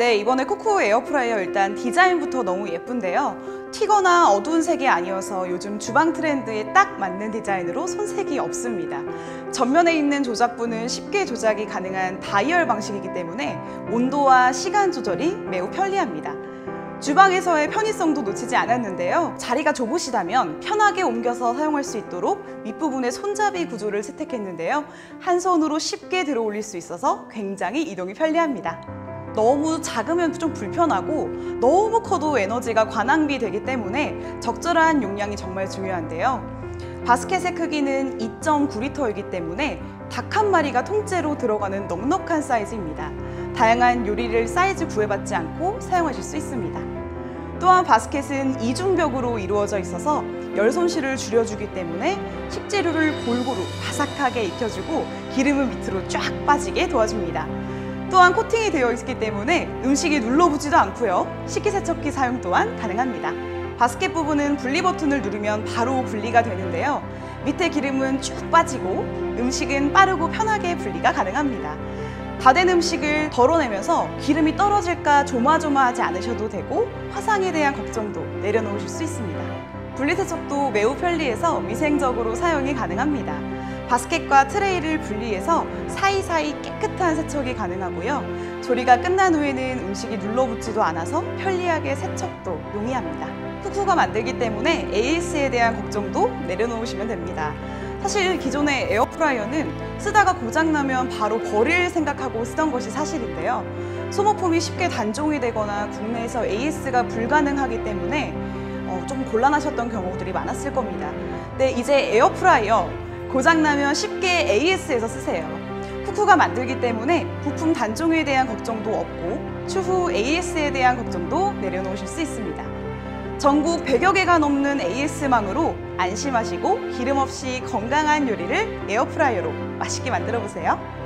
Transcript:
네, 이번에 쿠쿠 에어프라이어 일단 디자인부터 너무 예쁜데요. 튀거나 어두운 색이 아니어서 요즘 주방 트렌드에 딱 맞는 디자인으로 손색이 없습니다. 전면에 있는 조작부는 쉽게 조작이 가능한 다이얼 방식이기 때문에 온도와 시간 조절이 매우 편리합니다. 주방에서의 편의성도 놓치지 않았는데요. 자리가 좁으시다면 편하게 옮겨서 사용할 수 있도록 윗부분에 손잡이 구조를 채택했는데요. 한 손으로 쉽게 들어 올릴 수 있어서 굉장히 이동이 편리합니다. 너무 작으면 좀 불편하고 너무 커도 에너지가 관낭비 되기 때문에 적절한 용량이 정말 중요한데요. 바스켓의 크기는 2.9리터이기 때문에 닭 한 마리가 통째로 들어가는 넉넉한 사이즈입니다. 다양한 요리를 사이즈 구애받지 않고 사용하실 수 있습니다. 또한 바스켓은 이중벽으로 이루어져 있어서 열 손실을 줄여주기 때문에 식재료를 골고루 바삭하게 익혀주고 기름은 밑으로 쫙 빠지게 도와줍니다. 또한 코팅이 되어 있기 때문에 음식이 눌러붙지도 않고요. 식기세척기 사용 또한 가능합니다. 바스켓 부분은 분리 버튼을 누르면 바로 분리가 되는데요. 밑에 기름은 쭉 빠지고 음식은 빠르고 편하게 분리가 가능합니다. 다 된 음식을 덜어내면서 기름이 떨어질까 조마조마하지 않으셔도 되고 화상에 대한 걱정도 내려놓으실 수 있습니다. 분리세척도 매우 편리해서 위생적으로 사용이 가능합니다. 바스켓과 트레이를 분리해서 사이사이 깨끗한 세척이 가능하고요. 조리가 끝난 후에는 음식이 눌러붙지도 않아서 편리하게 세척도 용이합니다. 쿠쿠가 만들기 때문에 AS에 대한 걱정도 내려놓으시면 됩니다. 사실 기존의 에어프라이어는 쓰다가 고장나면 바로 버릴 생각하고 쓰던 것이 사실인데요. 소모품이 쉽게 단종이 되거나 국내에서 AS가 불가능하기 때문에 어, 좀 곤란하셨던 경우들이 많았을 겁니다. 근데 이제 에어프라이어 고장나면 쉽게 AS에서 쓰세요. 쿠쿠가 만들기 때문에 부품 단종에 대한 걱정도 없고 추후 AS에 대한 걱정도 내려놓으실 수 있습니다. 전국 100여 개가 넘는 AS망으로 안심하시고 기름 없이 건강한 요리를 에어프라이어로 맛있게 만들어 보세요.